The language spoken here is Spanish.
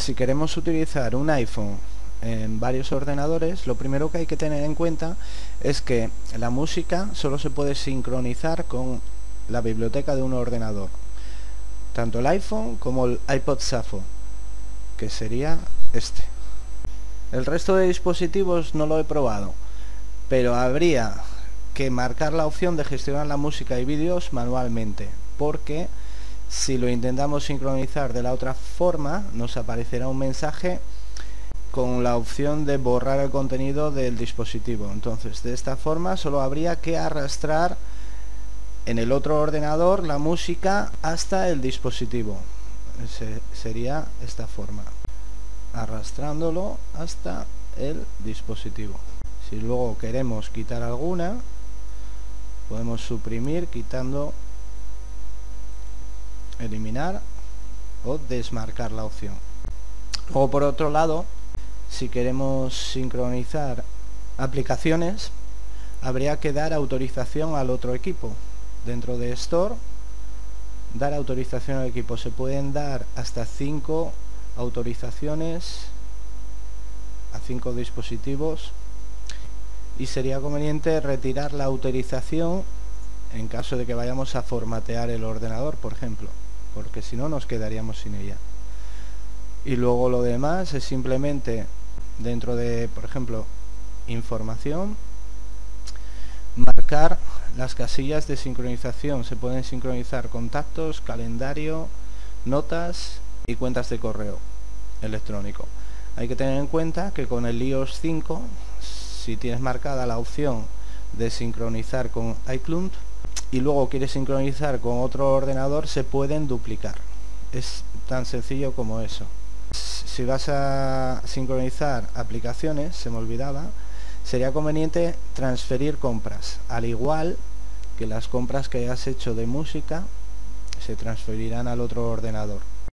si queremos utilizar un iPhone en varios ordenadores, lo primero que hay que tener en cuenta es que la música solo se puede sincronizar con la biblioteca de un ordenador. Tanto el iPhone como el iPod Safo, que sería este. El resto de dispositivos no lo he probado, pero habría que marcar la opción de gestionar la música y vídeos manualmente, porque si lo intentamos sincronizar de la otra forma, nos aparecerá un mensaje con la opción de borrar el contenido del dispositivo. Entonces, de esta forma solo habría que arrastrar en el otro ordenador la música hasta el dispositivo. sería esta forma. Arrastrándolo hasta el dispositivo. Si luego queremos quitar alguna, podemos suprimir quitando eliminar o desmarcar la opción. O por otro lado, si queremos sincronizar aplicaciones, habría que dar autorización al otro equipo. Dentro de Store, dar autorización al equipo. Se pueden dar hasta 5 autorizaciones a 5 dispositivos y sería conveniente retirar la autorización en caso de que vayamos a formatear el ordenador, por ejemplo porque si no nos quedaríamos sin ella. Y luego lo demás es simplemente dentro de por ejemplo información marcar las casillas de sincronización. Se pueden sincronizar contactos calendario notas y cuentas de correo electrónico. Hay que tener en cuenta que con el iOS 5 si tienes marcada la opción de sincronizar con iCloud y luego quieres sincronizar con otro ordenador se pueden duplicar. Es tan sencillo como eso. Si vas a sincronizar aplicaciones se me olvidaba sería conveniente transferir compras. Al igual que las compras que has hecho de música se transferirán al otro ordenador